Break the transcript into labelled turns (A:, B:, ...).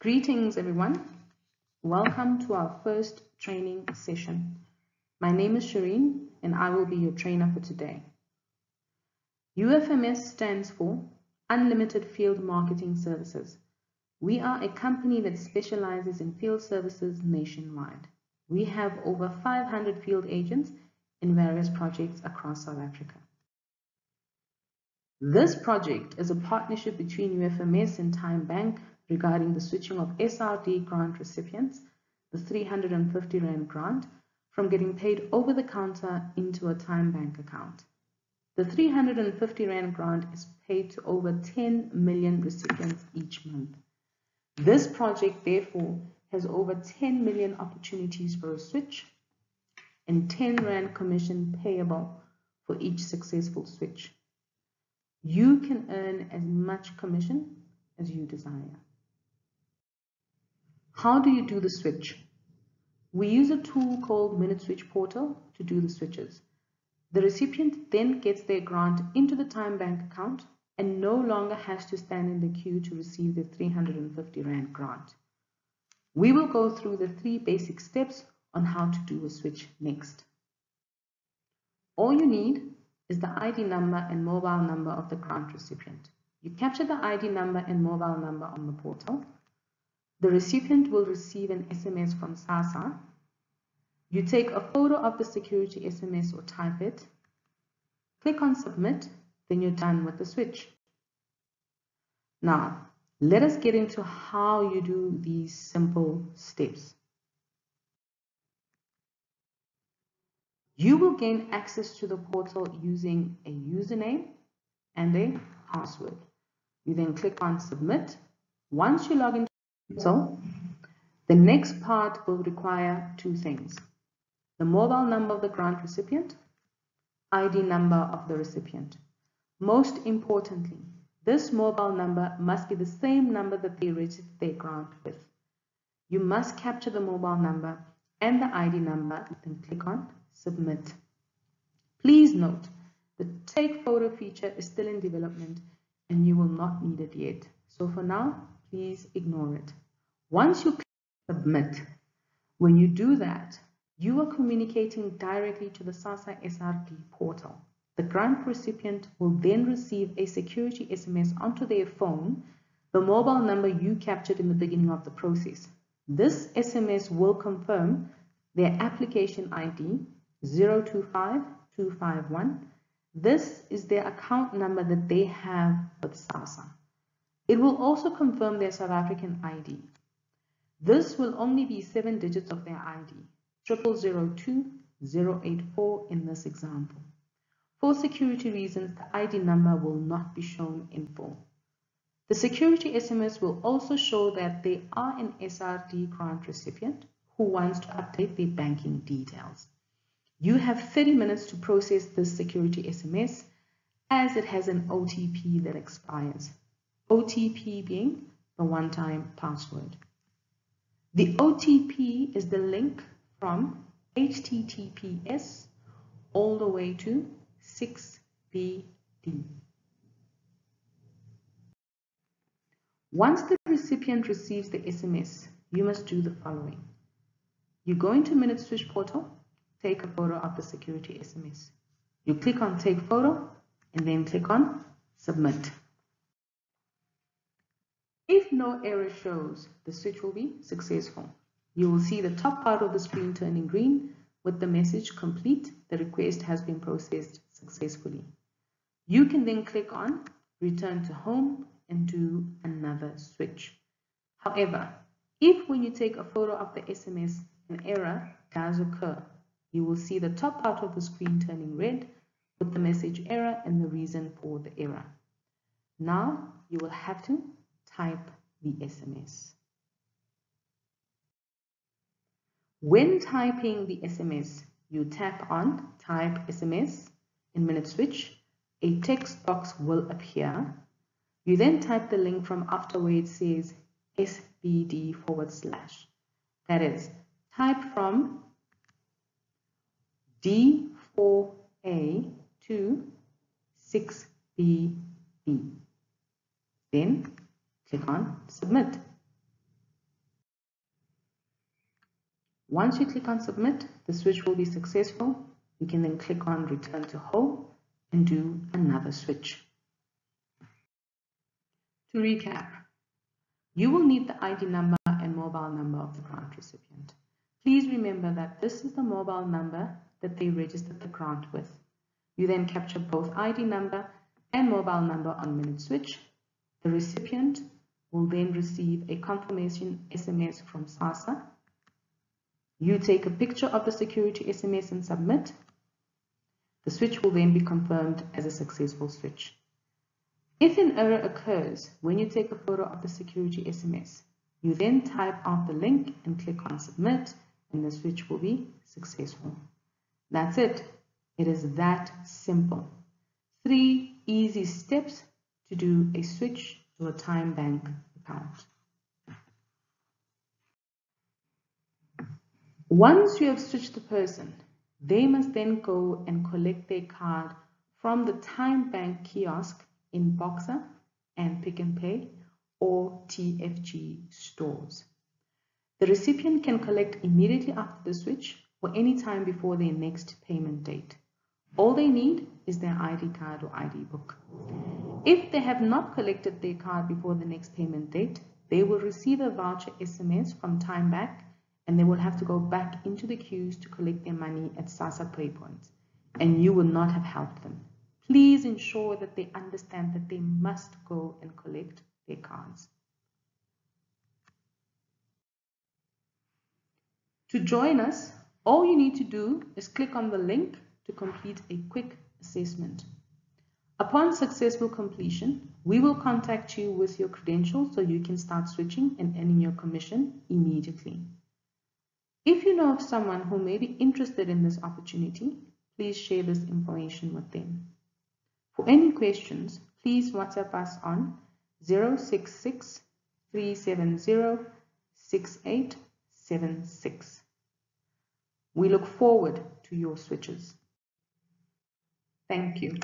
A: Greetings everyone. Welcome to our first training session. My name is Shireen and I will be your trainer for today. UFMS stands for Unlimited Field Marketing Services. We are a company that specializes in field services nationwide. We have over 500 field agents in various projects across South Africa. This project is a partnership between UFMS and TymeBank regarding the switching of SRD grant recipients, the 350 Rand grant, from getting paid over the counter into a TymeBank account. The 350 Rand grant is paid to over 10 million recipients each month. This project, therefore, has over 10 million opportunities for a switch and 10 Rand commission payable for each successful switch. You can earn as much commission as you desire. How do you do the switch? We use a tool called Minute Switch Portal to do the switches. The recipient then gets their grant into the TymeBank account and no longer has to stand in the queue to receive the 350 Rand grant. We will go through the three basic steps on how to do a switch next. All you need is the ID number and mobile number of the grant recipient. You capture the ID number and mobile number on the portal. The recipient will receive an SMS from SASSA. You take a photo of the security SMS or type it. Click on submit, then you're done with the switch. Now, let us get into how you do these simple steps. You will gain access to the portal using a username and a password. You then click on submit. Once you log into portal, the next part will require two things. The mobile number of the grant recipient, ID number of the recipient. Most importantly, this mobile number must be the same number that they registered their grant with. You must capture the mobile number and the ID number, then click on submit. Please note, the take photo feature is still in development and you will not need it yet. So for now, please ignore it. Once you submit, when you do that, you are communicating directly to the SASSA SRD portal. The grant recipient will then receive a security SMS onto their phone, the mobile number you captured in the beginning of the process. This SMS will confirm their application ID 025251. This is their account number that they have with SASSA. It will also confirm their South African ID. This will only be seven digits of their ID, 002084 in this example. For security reasons, the ID number will not be shown in full. The security SMS will also show that they are an SRD grant recipient who wants to update their banking details. You have 30 minutes to process this security SMS as it has an OTP that expires. OTP being the one-time password. The OTP is the link from HTTPS all the way to 6BD. Once the recipient receives the SMS, you must do the following. You go into Minute Switch portal take a photo of the security SMS. You click on take photo and then click on submit. If no error shows, the switch will be successful. You will see the top part of the screen turning green with the message complete. The request has been processed successfully. You can then click on return to home and do another switch. However, if when you take a photo of the SMS, an error does occur, you will see the top part of the screen turning red with the message error and the reason for the error. Now you will have to type the SMS. When typing the SMS, you tap on type SMS in Minute Switch. A text box will appear. You then type the link from after where it says SBD forward slash. That is, type from D4A to 6BB. Then click on Submit. Once you click on submit, the switch will be successful. You can then click on return to home and do another switch. To recap, you will need the ID number and mobile number of the grant recipient. Please remember that this is the mobile number that they registered the grant with. You then capture both ID number and mobile number on Minute Switch. The recipient will then receive a confirmation SMS from SASSA. You take a picture of the security SMS and submit. The switch will then be confirmed as a successful switch. If an error occurs when you take a photo of the security SMS, you then type out the link and click on submit and the switch will be successful. That's it. It is that simple. Three easy steps to do a switch to a TymeBank account. Once you have switched the person, they must then go and collect their card from the TymeBank kiosk in Boxer and Pick n Pay or TFG stores. The recipient can collect immediately after the switch or any time before their next payment date. All they need is their ID card or ID book. If they have not collected their card before the next payment date, they will receive a voucher SMS from TymeBank and they will have to go back into the queues to collect their money at SASSA PayPoints and you will not have helped them. Please ensure that they understand that they must go and collect their cards. To join us, all you need to do is click on the link to complete a quick assessment. Upon successful completion, we will contact you with your credentials so you can start switching and earning your commission immediately. If you know of someone who may be interested in this opportunity, please share this information with them. For any questions, please WhatsApp us on 066 370 6876. We look forward to your switches. Thank you.